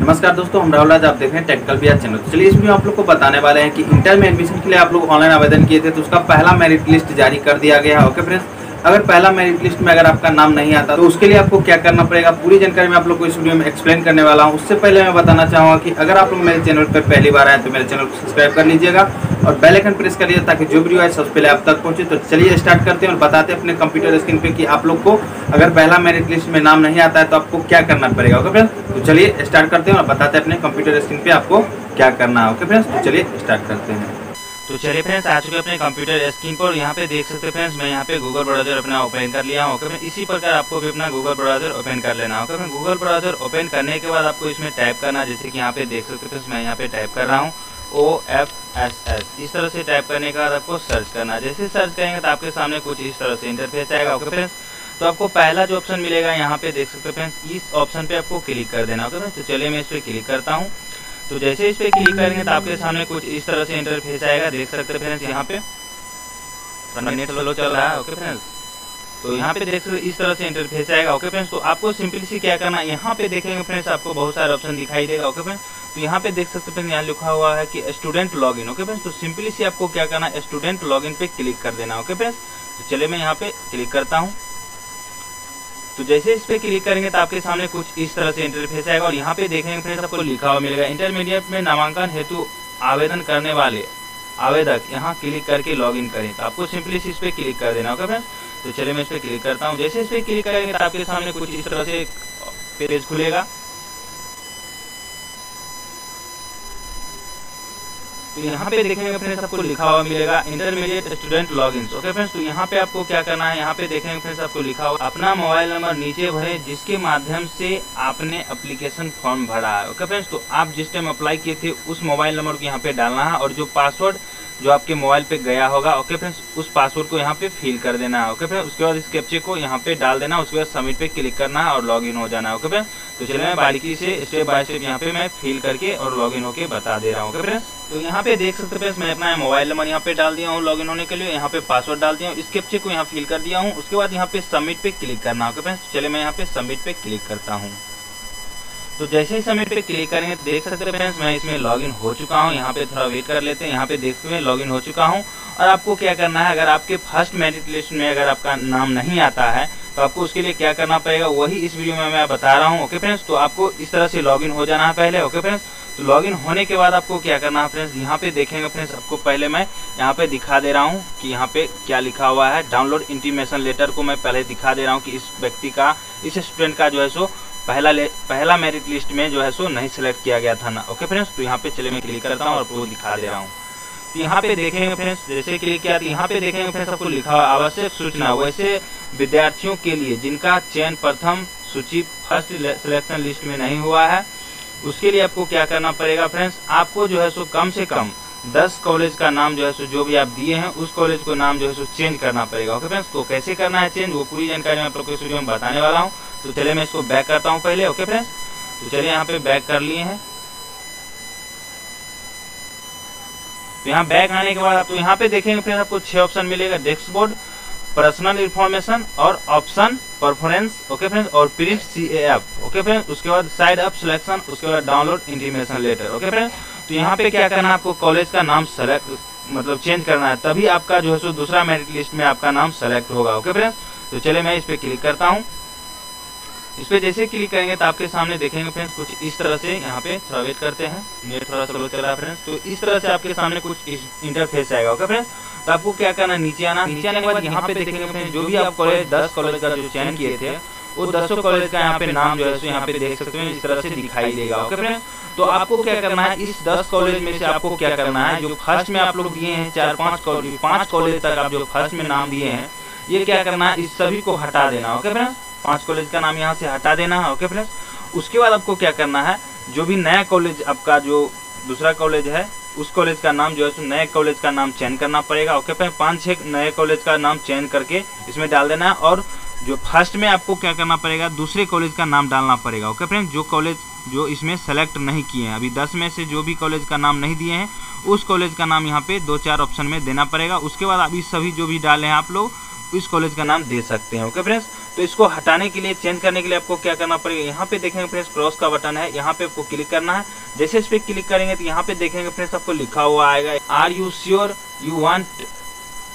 नमस्कार दोस्तों, हम राहुल आप देख रहे हैं टेक्निकल बिहार चैनल चलिए इसमें आप लोग को बताने वाले हैं कि इंटर में एडमिशन के लिए आप लोग ऑनलाइन आवेदन किए थे तो उसका पहला मेरिट लिस्ट जारी कर दिया गया है। ओके फ्रेंड्स अगर पहला मेरिट लिस्ट में अगर आपका नाम नहीं आता तो उसके लिए आपको क्या करना पड़ेगा? पूरी जानकारी मैं आप लोग को इस वीडियो में एक्सप्लेन करने वाला हूँ। उससे पहले मैं बताना चाहूँगा कि अगर आप लोग मेरे चैनल पर पहली बार आए तो मेरे चैनल को सब्सक्राइब कर लीजिएगा और बेल आइकन प्रेस कर लीजिए ताकि जो वीडियो आए, सबसे पहले आप तक पहुँचे। तो चलिए स्टार्ट करते हैं और बताते हैं अपने कंप्यूटर स्क्रीन पे कि आप लोग को अगर पहला मेरिट लिस्ट में नाम नहीं आता है तो आपको क्या करना पड़ेगा? ओके फ्रेंड्स तो चलिए स्टार्ट करते हैं और बताते हैं अपने कंप्यूटर स्क्रीन पे आपको क्या करना है। ओके फ्रेंड्स तो चलिए स्टार्ट करते हैं। तो चलिए फ्रेंड्स आ चुके अपने कंप्यूटर स्क्रीन पर यहाँ पे देख सकते हैं फ्रेंड्स मैं यहाँ पे गूगल ब्राउज़र अपना ओपन कर लिया हूँ। ओके फ्रेंड इसी प्रकार आपको भी अपना गूगल ब्राउज़र ओपन कर लेना okay friend Google browser open करने के बाद आपको इसमें टाइप करना जैसे कि यहाँ पे देख सकते हैं मैं यहाँ पे टाइप कर रहा हूँ। ओ एफ़ एस एस इस तरह से टाइप करने के बाद आपको सर्च करना जैसे सर्च करेंगे तो आपके सामने कुछ इस तरह से इंटरफेस आएगा। ओके फ्रेंड्स तो आपको पहला जो ऑप्शन मिलेगा यहाँ पे देख सकते हैं फ्रेंड्स इस ऑप्शन पे आपको क्लिक कर देना फ्रेंड्स तो चलिए मैं इस पर क्लिक करता हूँ। तो जैसे इस पर क्लिक करेंगे तो आपके सामने कुछ इस तरह से इंटरफेस आएगा, देख सकते हैं फ्रेंड्स यहाँ पे। नेट स्लो चल रहा है ओके फ्रेंड्स तो यहाँ पे देख सकते इस तरह से इंटरफेस आएगा ओके फ्रेंड्स तो आपको सिंपली सी क्या करना है? यहाँ पे देखेंगे फ्रेंड्स आपको बहुत सारे ऑप्शन दिखाई देगा ओके फ्रेंड्स तो यहाँ पे देख सकते हैं यहाँ लिखा हुआ है कि स्टूडेंट लॉगिन ओके फ्रेंड्स तो सिंपली सी आपको क्या करना है? स्टूडेंट लॉगिन पे क्लिक कर देना ओके फ्रेंड्स तो चले मैं यहाँ पे क्लिक करता हूँ। तो जैसे इस पे क्लिक करेंगे तो आपके सामने कुछ इस तरह से इंटरफेस आएगा और यहाँ पे देखेंगे फ्रेंड्स आपको लिखा हुआ मिलेगा। इंटरमीडिएट में नामांकन हेतु आवेदन करने वाले आवेदक, यहाँ क्लिक करके लॉगिन करें। तो आपको सिंपली इस पे क्लिक कर देना होगा फ्रेंड्स तो चलिए मैं इस पे क्लिक करता हूँ। जैसे इस पे क्लिक करेंगे तो आपके सामने कुछ इस तरह से पेज खुलेगा। तो यहाँ पे देखेंगे फ्रेंड्स आपको लिखा हुआ मिलेगा intermediate student login okay friends तो यहाँ पे आपको क्या करना है? यहाँ पे देखेंगे फ्रेंड्स आपको लिखा हुआ अपना मोबाइल नंबर नीचे भरे, जिसके माध्यम से आपने एप्लीकेशन फॉर्म भरा है। ओके फ्रेंड्स तो आप जिस टाइम अप्लाई किए थे, उस मोबाइल नंबर को यहाँ पे डालना है और जो पासवर्ड जो आपके मोबाइल पे गया होगा ओके फ्रेंड्स उस पासवर्ड को यहाँ पे फिल कर देना है। ओके फ्रेंड्स उसके बाद इस कैप्चे को यहाँ पे डाल देना, उसके बाद सबमिट पे क्लिक करना है और लॉगिन हो जाना है। ओके फ्रेंड्स तो चलिए मैं बारीकी से स्टेप बाय स्टेप यहाँ पे मैं फिल करके और लॉगिन होके बता दे रहा हूँ तो यहाँ पे देख सकते हैं मैं अपना मोबाइल नंबर यहाँ पे डाल दिया हूँ लॉगिन होने के लिए, यहाँ पे पासवर्ड डाल दिया हूँ इस कैप्चे को यहाँ फिल कर दिया हूँ, उसके बाद यहाँ पे सबमिट पे क्लिक करना ओके फ्रेंड्स चलिए मैं यहाँ पे सबमिट पे क्लिक करता हूँ। तो जैसे ही सबमिट पे क्लिक करेंगे देख सकते हैं फ्रेंड्स मैं इसमें लॉगिन हो चुका हूँ, यहाँ पे थोड़ा वेट कर लेते हैं, यहाँ पे देखते हुए लॉगिन हो चुका हूँ। और आपको क्या करना है, अगर आपके फ़र्स्ट लिस्ट में अगर आपका नाम नहीं आता है तो आपको उसके लिए क्या करना पड़ेगा? वही इस वीडियो में मैं बता रहा हूँ ओके फ्रेंड्स तो आपको इस तरह से लॉगिन हो जाना है पहले ओके फ्रेंड्स तो लॉगिन होने के बाद आपको क्या करना है फ्रेंड्स यहाँ पे देखेंगे फ्रेंड्स आपको पहले मैं यहाँ पे दिखा दे रहा हूँ कि यहाँ पे क्या लिखा हुआ है। डाउनलोड इंटीमेशन लेटर को मैं पहले दिखा दे रहा हूँ कि इस व्यक्ति का इस स्टूडेंट का जो है सो पहला ले, पहला मेरिट लिस्ट में जो है सो नहीं सिलेक्ट किया गया था ना ओके फ्रेंड्स तो यहाँ पे चले मैं क्लिक करता हूँ और आपको दिखा दे रहा हूँ। तो यहाँ पे देखेंगे फ्रेंड्स जैसे क्लिक किया तो यहाँ पे देखेंगे फ्रेंड्स आपको लिखा हुआ आवश्यक सूचना। वैसे विद्यार्थियों के लिए जिनका चयन प्रथम सूची फ़र्स्ट सिलेक्शन लिस्ट में नहीं हुआ है, उसके लिए आपको क्या करना पड़ेगा फ्रेंड्स आपको जो है सो कम से कम दस कॉलेज का नाम जो है सो, जो भी आप दिए हैं, उस कॉलेज को नाम जो है सो चेंज करना पड़ेगा। ओके फ्रेंड्स तो कैसे करना है चेंज वो पूरी जानकारी मैं आप को इस वीडियो में बताने वाला हूँ। तो चलिए मैं इसको बैक करता हूँ पहले। ओके फ्रेंड्स तो चलिए यहाँ पे बैक कर लिए हैं। तो यहाँ बैक आने के बाद आप तो यहाँ पे देखेंगे फ्रेंड्स आपको छह ऑप्शन मिलेगा डेस्क बोर्ड पर्सनल इन्फॉर्मेशन और ऑप्शन परफॉर्मेंस ओके फ्रेंड्स और print C F okay friends उसके बाद साइड अप सिलेक्शन उसके बाद download intimation letter okay friends तो यहाँ पे क्या करना है आपको कॉलेज का नाम सेलेक्ट मतलब चेंज करना है, तभी आपका जो है सो दूसरा मेरिट लिस्ट में आपका नाम सेलेक्ट होगा ओके फ्रेंड्स तो चले मैं इस पर क्लिक करता हूँ। इस पर जैसे क्लिक करेंगे तो आपके सामने देखेंगे फ्रेंड्स कुछ इस तरह से यहाँ पे थोड़ा वेट करते हैं। नेट थोड़ा स्लो चल रहा है फ्रेंड्स तो इस तरह से आपके सामने कुछ इंटरफेस आएगा ओके फ्रेंड्स तो आपको क्या करना नीचे आना नीचे आने के बाद यहाँ पे देखेंगे फ्रेंड्स जो भी आप कॉलेज दस कॉलेज का जो चयन किए थे, वो दसों कॉलेज का यहाँ पे नाम जो है यहाँ पे देख सकते हैं, इस तरह से दिखाई देगा ओके फ्रेंड्स तो आपको क्या करना है? इस दस कॉलेज में से आपको क्या करना है? जो फ़र्स्ट में आप लोग दिए हैं, चार पाँच कॉलेज पाँच कॉलेज तक आप जो फ़र्स्ट में नाम दिए हैं, ये क्या करना है? इस सभी को हटा देना ओके फ्रेंड्स पाँच कॉलेज का नाम यहाँ से हटा देना है ओके फ्रेंड्स उसके बाद आपको क्या करना है, जो भी नया कॉलेज आपका जो दूसरा कॉलेज है, उस कॉलेज का नाम जो है नए कॉलेज का नाम चयन करना पड़ेगा ओके फ्रेंड पाँच छह नए कॉलेज का नाम चयन करके इसमें डाल देना है, और जो फ़र्स्ट में आपको क्या करना पड़ेगा, दूसरे कॉलेज का नाम डालना पड़ेगा ओके फ्रेंड जो कॉलेज, जो इसमें सेलेक्ट नहीं किए हैं, अभी दस में से जो भी कॉलेज का नाम नहीं दिए हैं, उस कॉलेज का नाम यहाँ पे दो चार ऑप्शन में देना पड़ेगा, उसके बाद अभी सभी जो भी डाले हैं आप लोग, इस कॉलेज का नाम दे सकते हैं ओके फ्रेंड्स तो इसको हटाने के लिए चेंज करने के लिए आपको क्या करना पड़ेगा? यहाँ पे देखेंगे फ्रेंड्स क्रॉस का बटन है। यहाँ पे आपको क्लिक करना है। जैसे इस पे क्लिक करेंगे तो यहाँ पे देखेंगे फ्रेंड्स आपको लिखा हुआ आएगा are you sure you want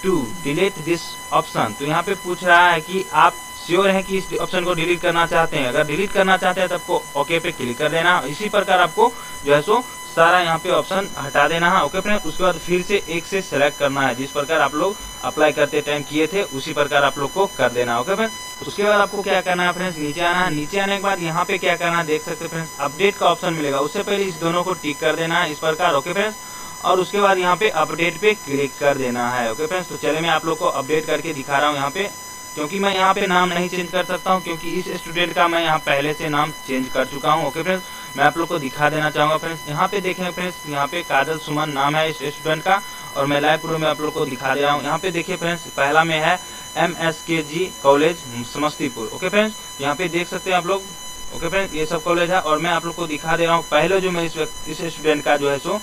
to delete this option तो यहाँ पे पूछ रहा है कि आप श्योर है कि इस ऑप्शन को डिलीट करना चाहते हैं। अगर डिलीट करना चाहते हैं तो आपको ओके पे क्लिक कर देना। इसी प्रकार आपको जो है सो सारा यहाँ पे ऑप्शन हटा देना, है ओके फ्रेंड उसके बाद फिर से एक से सेलेक्ट करना है, जिस प्रकार आप लोग अप्लाई करते टाइम किए थे, उसी प्रकार आप लोग को कर देना ओके फ्रेंड उसके बाद आपको क्या करना है फ्रेंड्स नीचे आना है, नीचे आने के बाद यहाँ पे क्या करना है, देख सकते फ्रेंड्स अपडेट का ऑप्शन मिलेगा, उससे पहले इस दोनों को टिक कर देना है, इस प्रकार ओके फ्रेंड्स और उसके बाद यहाँ पे अपडेट पे क्लिक कर देना है ओके फ्रेंड्स तो चले मैं आप लोग को अपडेट करके दिखा रहा हूँ यहाँ पे, क्योंकि मैं यहाँ पे नाम नहीं चेंज कर सकता हूँ, क्योंकि इस स्टूडेंट का मैं यहाँ पहले से नाम चेंज कर चुका हूँ ओके फ्रेंड्स मैं आप लोग को दिखा देना चाहूँगा फ्रेंड्स। यहाँ पे देखें फ्रेंड्स, यहाँ पे काजल सुमन नाम है इस स्टूडेंट का, और मैं लाइव में आप लोग को दिखा दे रहा हूँ। यहाँ पे देखिए फ्रेंड्स, पहला में है M S K G college, Samastipur. Okay friends, यहाँ पे देख सकते हैं आप लोग। ओके फ्रेंड्स, ये सब कॉलेज है, और मैं आप लोग को दिखा दे रहा हूँ। पहले जो मैं इस स्टूडेंट का जो है सो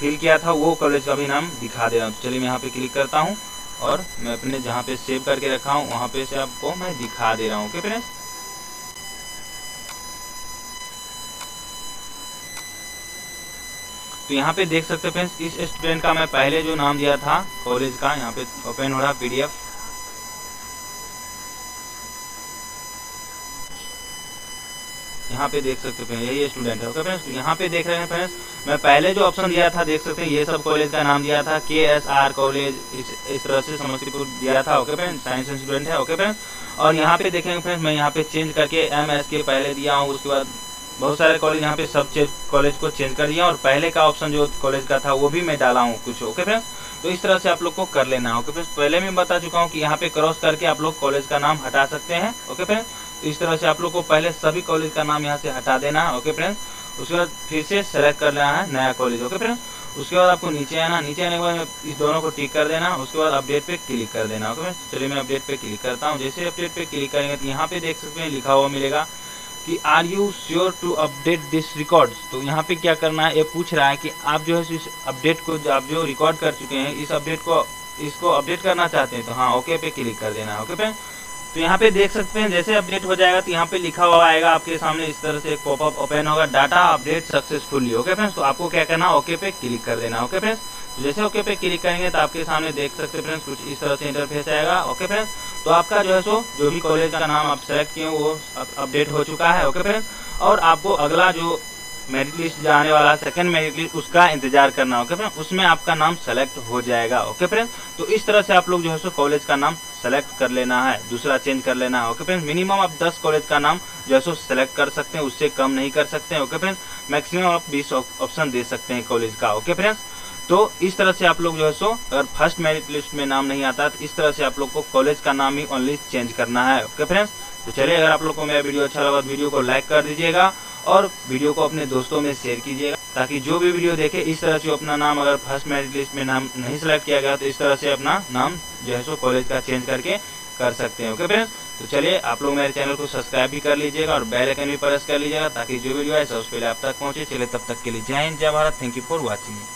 फिल किया था, वो कॉलेज का भी नाम दिखा दे रहा हूँ। चलिए मैं यहाँ पे क्लिक करता हूँ, और मैं अपने जहाँ पे सेव करके रखा हूँ, वहाँ पे से आपको मैं दिखा दे रहा हूँ। Okay friends? तो यहाँ पे देख सकते फ्रेंड्स इस स्टूडेंट का मैं पहले जो नाम दिया था कॉलेज का यहाँ पे ओपन हो रहा पीडीएफ यहाँ पे देख सकते हैं यही स्टूडेंट है। ओके फ्रेंड्स यहाँ पे देख रहे हैं फ्रेंड्स मैं पहले जो ऑप्शन दिया था देख सकते हैं ये सब कॉलेज का नाम दिया था के एस आर कॉलेज इस, इस तरह से समस्तीपुर दिया था। ओके फ्रेंड्स साइंस स्टूडेंट है। ओके फ्रेंड्स और यहाँ पे देखेंगे फ्रेंड्स मैं यहाँ पे चेंज करके एम एस के पहले दिया हूँ उसके बाद बहुत सारे कॉलेज यहाँ पे सब कॉलेज को चेंज कर दिया और पहले का ऑप्शन जो कॉलेज का था, वो भी मैं डाला हूँ कुछ ओके फ्रेंड्स तो इस तरह से आप लोग को कर लेना है ओके फ्रेंड्स पहले मैं बता चुका हूँ कि यहाँ पे क्रॉस करके आप लोग कॉलेज का नाम हटा सकते हैं ओके फ्रेंड्स तो इस तरह से आप लोग को पहले सभी कॉलेज का नाम यहाँ से हटा देना है ओके फ्रेंड्स उसके बाद फिर से सेलेक्ट कर लेना है नया कॉलेज ओके फ्रेंड्स उसके बाद आपको नीचे आना, नीचे आने के बाद इस दोनों को टिक कर देना, उसके बाद अपडेट पे क्लिक कर देना ओके फ्रेंड्स चलिए मैं अपडेट पे क्लिक करता हूँ। जैसे अपडेट पे क्लिक करेंगे तो यहाँ पे देख सकते हैं, लिखा हुआ मिलेगा। कि are you sure to update this record तो यहाँ पे क्या करना है? ये पूछ रहा है कि आप जो है इस अपडेट को जो आप जो रिकॉर्ड कर चुके हैं, इस अपडेट को, इसको अपडेट करना चाहते हैं तो हाँ ओके पे क्लिक कर देना ओके फ्रेंड तो यहाँ पे देख सकते हैं, जैसे अपडेट हो जाएगा तो यहाँ पे लिखा हुआ आएगा, आपके सामने इस तरह से एक पॉपअप ओपन होगा data update successfully okay friends तो आपको क्या करना ओके पे क्लिक कर देना ओके फ्रेंड्स तो जैसे ओके पे क्लिक करेंगे तो आपके सामने देख सकते हैं फ्रेंड्स कुछ इस तरह से इंटरफेस आएगा ओके फ्रेंड्स तो आपका जो है सो, जो भी कॉलेज का नाम आप सेलेक्ट किए वो अपडेट हो चुका है ओके फ्रेंड्स और आपको अगला जो मेरिट लिस्ट जाने वाला सेकंड मेरिट लिस्ट उसका इंतज़ार करना ओके फ्रेंड उसमें आपका नाम सेलेक्ट हो जाएगा ओके फ्रेंड तो इस तरह से आप लोग जो है सो कॉलेज का नाम सेलेक्ट कर लेना है, दूसरा चेंज कर लेना है ओके फ्रेंड मिनिमम आप 10 कॉलेज का नाम जो है सो सेलेक्ट कर सकते हैं, उससे कम नहीं कर सकते हैं ओके फ्रेंड मैक्सिमम आप 20 ऑप्शन दे सकते हैं कॉलेज का ओके फ्रेंड्स तो इस तरह से आप लोग जो है सो, अगर फ़र्स्ट मेरिट लिस्ट में नाम नहीं आता तो इस तरह से आप लोग को कॉलेज का नाम ही ओनली चेंज करना है ओके फ्रेंड्स तो चलिए, अगर आप लोग को मेरा वीडियो अच्छा लगा तो वीडियो को लाइक कर दीजिएगा और वीडियो को अपने दोस्तों में शेयर कीजिएगा, ताकि जो भी वीडियो देखे, इस तरह से अपना नाम अगर फ़र्स्ट मेरिट लिस्ट में नाम नहीं सिलेक्ट किया गया तो इस तरह से अपना नाम जो है सो कॉलेज का चेंज करके कर सकते हैं ओके फ्रेंड्स तो चलिए, आप लोग मेरे चैनल को सब्सक्राइब भी कर लीजिएगा और बेल आइकन भी प्रेस कर लीजिएगा, ताकि जो वीडियो है सबसे पहले आप तक पहुँचे। चलिए, तब तक के लिए जय हिंद, जय Bharat. Thank you for watching